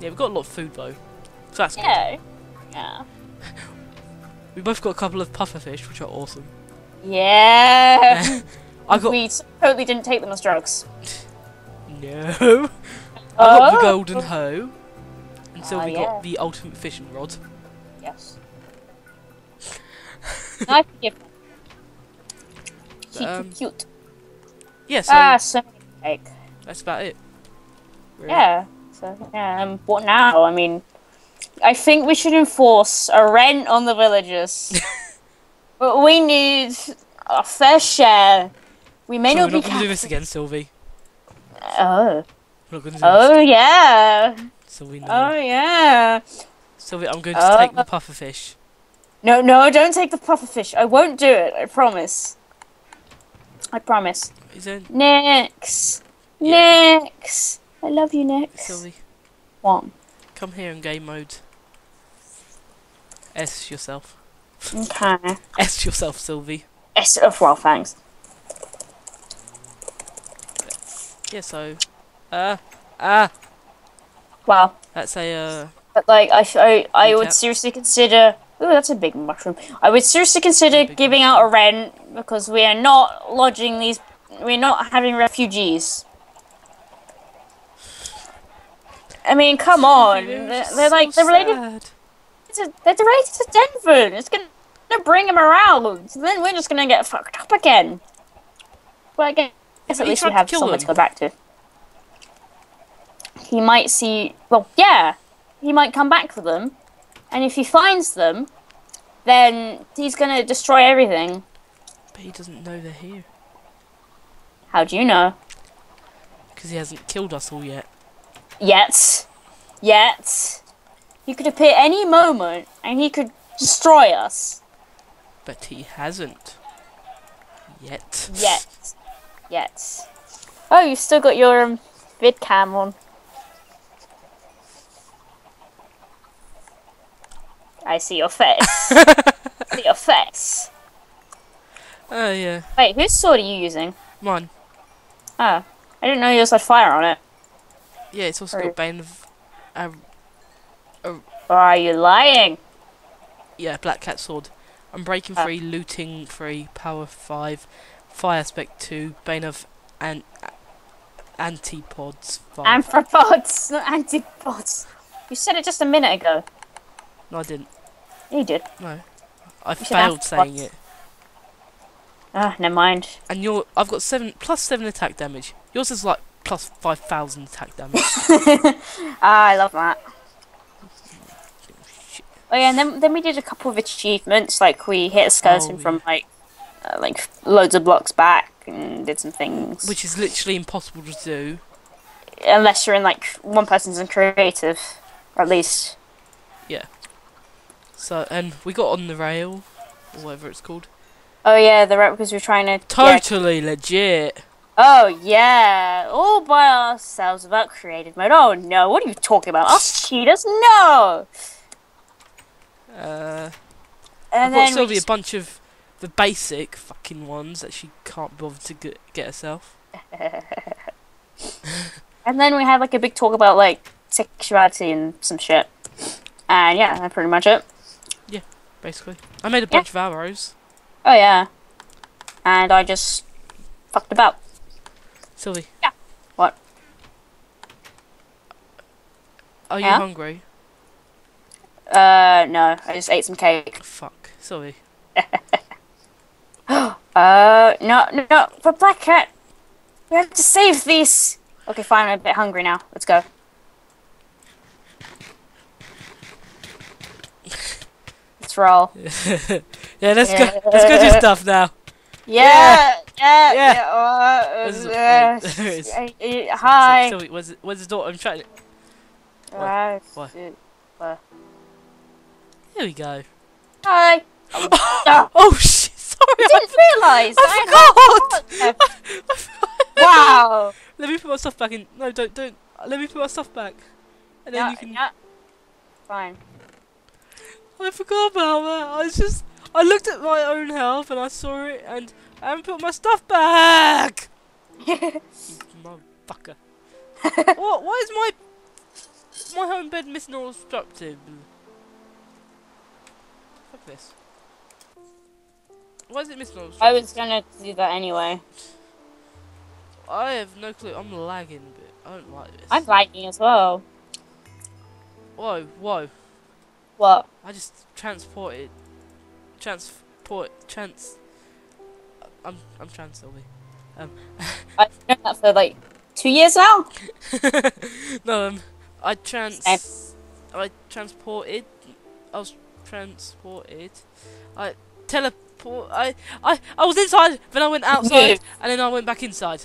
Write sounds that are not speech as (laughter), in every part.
Yeah, we've got a lot of food though. So that's good. Yeah. Yeah. (laughs) We both got a couple of pufferfish, which are awesome. Yeah. (laughs) I got we totally didn't take them as drugs. no. (laughs) I got the Oh. golden hoe, and so Ah, we yeah. got the ultimate fishing rod. Yes. I forgive them. Cute, Um, cute. Yeah, so ah, so that's about it. Really. Yeah. So yeah. Um, what now? I mean, I think we should enforce a rent on the villagers. (laughs) but we need a fair share. We may So not we're be. not going to do this again, Silvey. Oh. We're not going to do Oh yeah. this. Silvey, no. Oh yeah. Silvey, I'm going to take the Uh, pufferfish. No, no, don't take the pufferfish. I won't do it. I promise. I promise. Nix. Yeah. Nix. I love you, Nix. Silvey? One. Come here in game mode. S yourself. Okay. S yourself, Silvey. S oh, well, thanks. Yeah, so. Uh. Ah! Well, That's a. Uh, but like, I, I, I would seriously consider. Ooh, that's a big mushroom. I would seriously consider giving out a rent because we are not lodging these. We're not having refugees. I mean, come on. They're, they're like so they're related. they're related to Denver. It's gonna, gonna bring him around. So then we're just gonna get fucked up again. But I guess at least we have them. to go back to. He might see. Well, yeah, he might come back for them, and if he finds them, then he's gonna destroy everything. But he doesn't know they're here. How do you know? Because he hasn't killed us all yet. Yet, yet, he could appear any moment, and he could destroy us. But he hasn't. Yet. Yet. Yet. Oh, you've still got your um, vid cam on. I see your face. (laughs) see your face. Oh, yeah. Wait, whose sword are you using? Mine. Oh, I didn't know yours had fire on it. Yeah, it's also got Bane of. Uh, Or are you lying? yeah, Black Cat Sword. I'm breaking free, 3, looting free, power 5, fire spec 2, Bane of an- antipods 5. Amphipods, not antipods. You said it just a minute ago. no, I didn't. You did. No. I said failed saying it. Ah, never mind. And you're. I've got 7 plus 7 attack damage. Yours is like plus 5,000 attack damage. (laughs) Ah, I love that. Oh yeah, and then then we did a couple of achievements, like we hit a skeleton Oh, from like uh, like loads of blocks back and did some things. which is literally impossible to do. unless you're in like one person's in creative, or at least. Yeah. So, and we got on the rail, or whatever it's called. Oh yeah, the right because we're trying to. yeah. Totally legit. Oh yeah, all by ourselves without creative mode. Oh no, what are you talking about? Us cheaters? No. Uh, And got then Sylvia a bunch of the basic fucking ones that she can't bother to get, get herself. (laughs) and then we had like a big talk about like sexuality and some shit. And yeah, that's pretty much it. Yeah, basically, I made a bunch of arrows. Oh yeah. And I just fucked about. Silvey. Yeah. What? Are you Yeah? hungry? Uh no, I just ate some cake. Fuck, Silvey. (gasps) Uh no no no for Black Cat. We have to save these. Okay, fine, I'm a bit hungry now. Let's go. (laughs) Let's roll. (laughs) yeah, let's go. Let's go do (laughs) stuff now. Yeah, yeah, Yeah. yeah. the- uh, there uh, uh, hi. Silvey, where's where's the door? I'm trying. To... Uh, Why? uh, Here we go. Hi. (laughs) Oh, Oh shit! Sorry, I I, didn't realise. I forgot. (laughs) forgot. wow. (laughs) Let me put my stuff back in. No, don't, don't. Let me put my stuff back. And then Yeah, you can. yeah. Fine. I forgot about that. I was just. I looked at my own health and I saw it and I haven't put my stuff back. You Motherfucker. (laughs) what? Why is my my my home bed missing or obstructed? Fuck this. Why is it missing or obstructed? I was gonna do that anyway. I have no clue. I'm lagging a bit. I don't like this. I'm lagging as well. Whoa, whoa. What? I just transported. Transport. Trans. I'm, I'm trans, Silvey. Um. (laughs) I've known that for like two years now. (laughs) no, um. I trans. I transported. I was transported. I teleport. I, I, I was inside, then I went outside, and then I went back inside.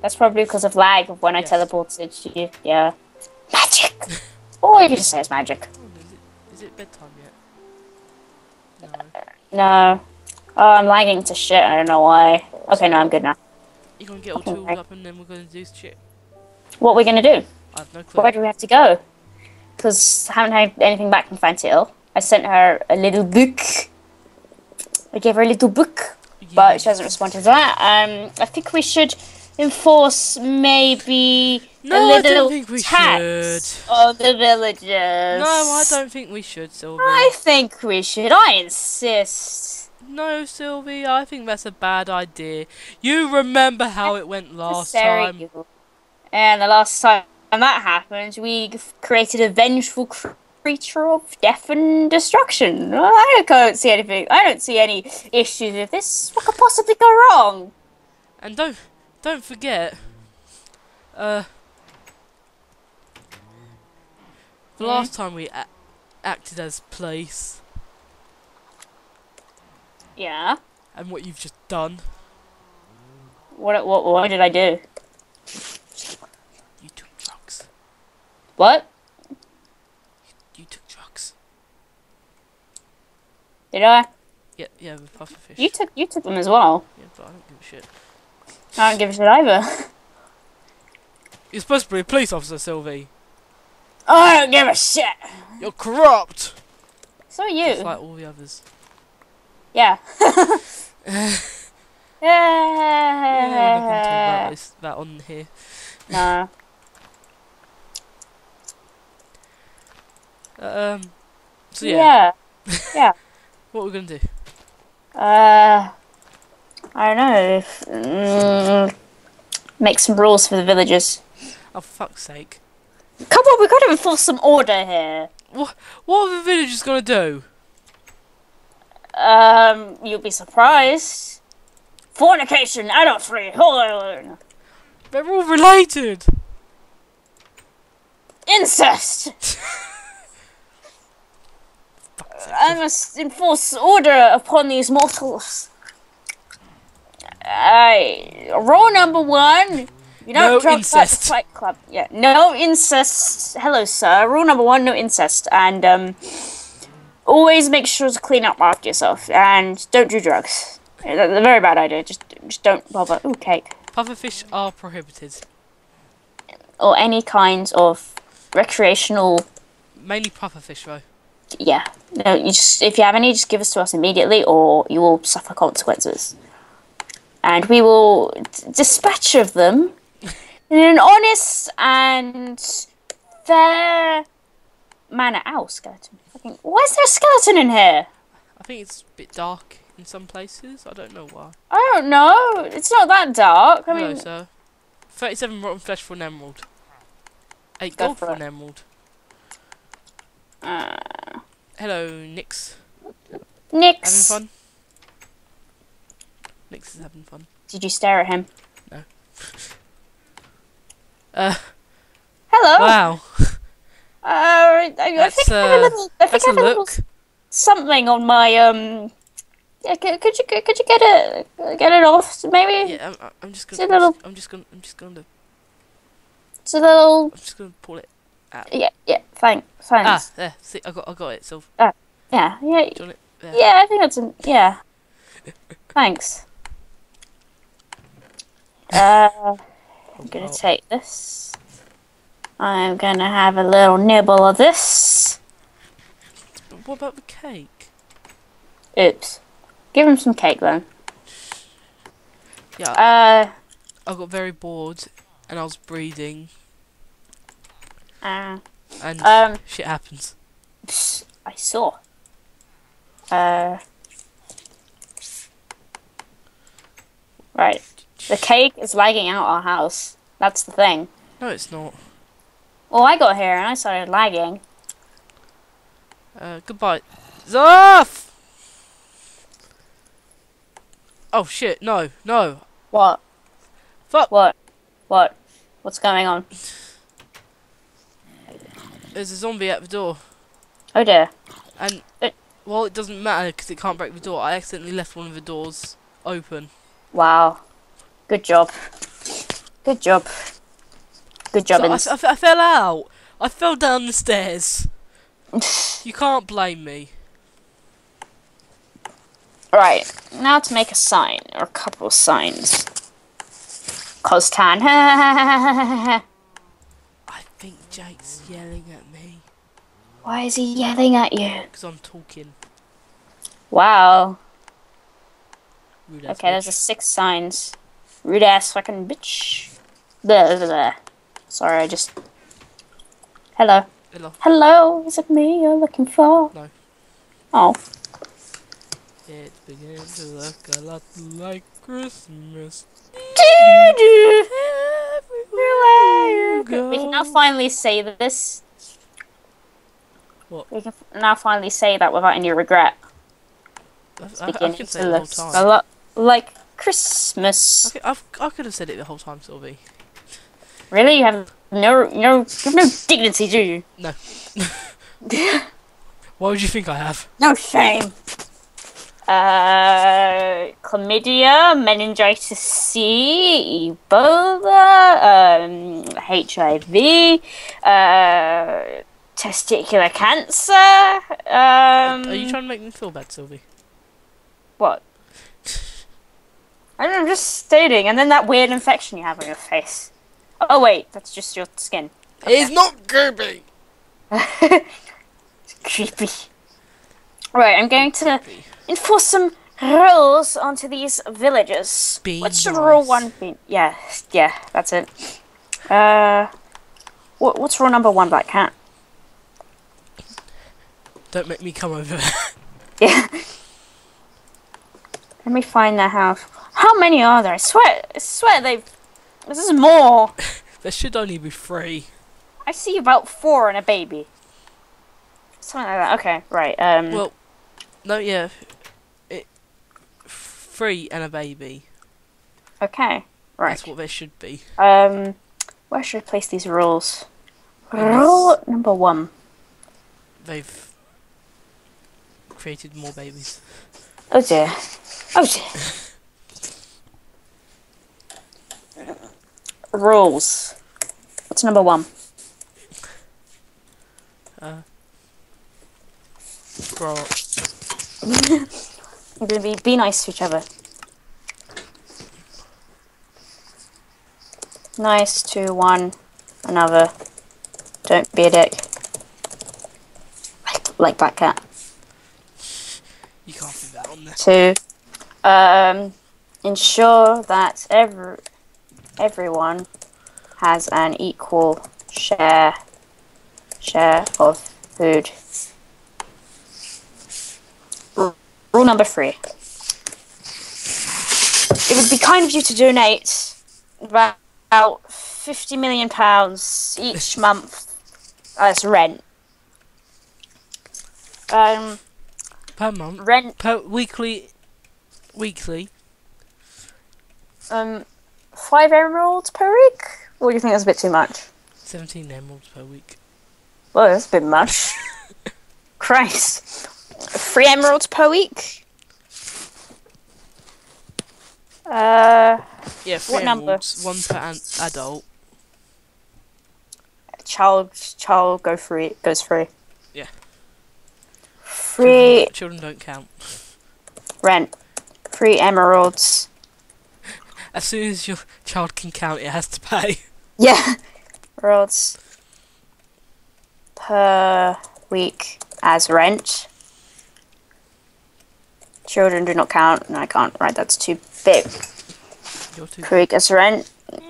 That's probably because of lag of when Yes. I teleported to you. Yeah. Magic! (laughs) Or you just say it's magic. Oh, is, it, is it bedtime yet? No. No. Oh, I'm lagging to shit. I don't know why. Okay, no, I'm good now. You're gonna get all Okay. tools up, and then we're gonna do shit. What are we gonna do? I have no clue. Where do we have to go? Because I haven't had anything back from Fantil. I sent her a little book. I gave her a little book, but she hasn't responded to that. Um, I think we should enforce maybe No, a I little don't think we tax should. on the villagers. No, I don't think we should, Silvey. I think we should. I insist. No, Silvey, I think that's a bad idea. You remember how it went last time. evil. And the last time that happened, we created a vengeful creature of death and destruction. I don't see anything. I don't see any issues with this. What could possibly go wrong? And don't don't forget, uh, the Hmm? last time we a- acted as police Yeah. and what you've just done. What? What? What did I do? You took drugs. What? You took drugs. Did I? Yeah, yeah, with pufferfish. You took. You took them as well. Yeah, but I don't give a shit. I don't give a shit either. (laughs) You're supposed to be a police officer, Silvey. I don't give a shit. You're corrupt. So are you. Just like all the others. Yeah. (laughs) Yeah, we're not gonna about this, that on here. no. Um. So yeah, yeah. (laughs) what we're gonna do? Uh, I don't know. If, mm, make some rules for the villagers. Oh, fuck's sake! Come on, we've got to enforce some order here. What what are the villagers gonna do? Um, you'll be surprised. Fornication, adultery, hold They're all related. incest. (laughs) I must enforce order upon these mortals. I rule number one. You don't No the incest. Fight Club. Yeah, no incest. Hello, sir. Rule number one: no incest, and um, always make sure to clean up after yourself, and don't do drugs. That's a very bad idea. Just, just don't bother. Ooh, cake Pufferfish are prohibited. or any kind of recreational. Mainly pufferfish, though. Yeah, no. You just if you have any, just give us to us immediately, or you will suffer consequences. And we will d- dispatch of them (laughs) in an honest and fair manner. Ow, skeleton! Why is there a skeleton in here? I think it's a bit dark in some places. I don't know why. I don't know. It's not that dark. I Hello, mean, sir. Thirty-seven rotten flesh for an emerald. Eight gold for for an emerald. uh, Hello, Nix. Nix. Having fun? Nix is having fun. Did you stare at him? No. (laughs) Uh, Hello. wow. Uh, I That's, think I have a uh, little. I think That's have a little look. something on my um. Yeah, could, could you could you get it get it off maybe? Yeah, I'm, I'm just gonna. a little- I'm just gonna. I'm just gonna. It's a little. I'm just gonna pull it. Out. Yeah, yeah. Thanks, thanks. Ah, there. See, I got. I got it. So, yeah, yeah, do you want it? There. yeah. I think that's an, yeah. (laughs) thanks. (laughs) Uh, I'm gonna take this. I'm gonna have a little nibble of this. What about the cake? Oops. Give him some cake then. Yeah, Uh, I got very bored, and I was breathing. Uh, and um, shit happens. I saw. Uh, right. The cake is lagging out our house. That's the thing. No, it's not. Well, I got here and I started lagging. Uh, goodbye. Zoff! Oh shit, no, no. What? Fuck. What? What? What's going on? There's a zombie at the door. Oh dear. And, It- well, it doesn't matter because it can't break the door. I accidentally left one of the doors open. Wow. Good job. Good job. Good job. So I, I, I fell out. I fell down the stairs. (laughs) You can't blame me. right. Now to make a sign or a couple of signs. Costan. (laughs) I think Jake's yelling at me Why is he yelling at you? because I'm talking. Wow. Okay, there's a six signs. Rude ass fucking bitch. Blah, blah, blah. Sorry, I just. Hello. Hello. Hello, is it me you're looking for? No. Oh. It's beginning to look a lot like Christmas. Everywhere you go. We can now finally say this. What? We can now finally say that without any regret. I, It's I, I beginning can say to it the whole look time. a lot like Christmas. Okay, I've, I could have said it the whole time, Silvey. Really, you have no, no, you have no dignity, do you? No. (laughs) Why would you think I have? No shame. Uh, chlamydia, meningitis C, Ebola, um, HIV, uh, testicular cancer. Um, Are you trying to make me feel bad, Silvey? What? (laughs) I don't know, I'm just stating, and then that weird infection you have on your face. Oh wait, that's just your skin. It's not creepy. (laughs) Creepy. Right, I'm going to enforce some rules onto these villagers. Be what should rule one be? Yeah, yeah, that's it. Uh, what, what's rule number one, Black Cat? Don't make me come over. (laughs) Yeah. Let me find their house. How many are there? I swear, I swear they've. This is more. (laughs) there should only be three. I see about four and a baby. Something like that. Okay, right. Um. Well, no, yeah. It, three and a baby. okay. Right. That's what there should be. Um. Where should I place these rules? Rule number one. They've created more babies. Oh dear. Oh dear. (laughs) Rules. What's number one? Uh, grow up. You're gonna be be nice to each other. Nice to one another. Don't be a dick. Like, like Black Cat. You can't put that on there. Two. Um, ensure that every everyone has an equal share share of food. Rule number three. It would be kind of you to donate about fifty million pounds each (laughs) month as rent. Um, Per month. rent Per weekly. Weekly. Um, five emeralds per week? Or do you think that's a bit too much? 17 emeralds per week. Well, that's a bit much. (laughs) Christ. Three emeralds per week? Uh, Yeah, three What number? One per an- adult. child, child go free, goes free. Yeah. Free Children don't count. rent. Free emeralds as soon as your child can count, it has to pay. (laughs) Yeah, rods per week as rent. Children do not count, and I can't write that's too big. You're too per week as rent. (laughs)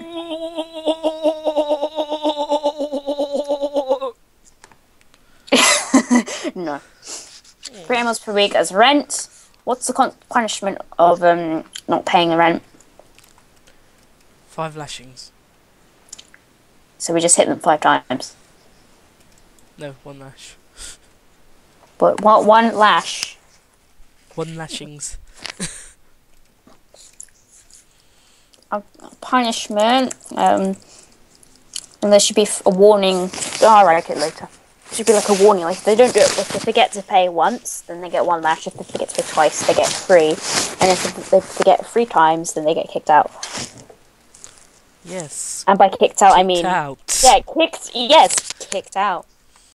no. Three animals per week as rent. What's the punishment of um, not paying the rent? Five lashings. So we just hit them five times. No, one lash. But one, one lash. One lashings. a punishment. Um, and there should be a warning. Oh, I'll write it later. There should be like a warning. Like if they don't do it, if they forget to pay once, then they get one lash. If they forget to pay twice, they get three. And if they forget three times, then they get kicked out. Yes. And by kicked out, I mean Out. yeah, kicked. Yes, kicked out.